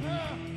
here.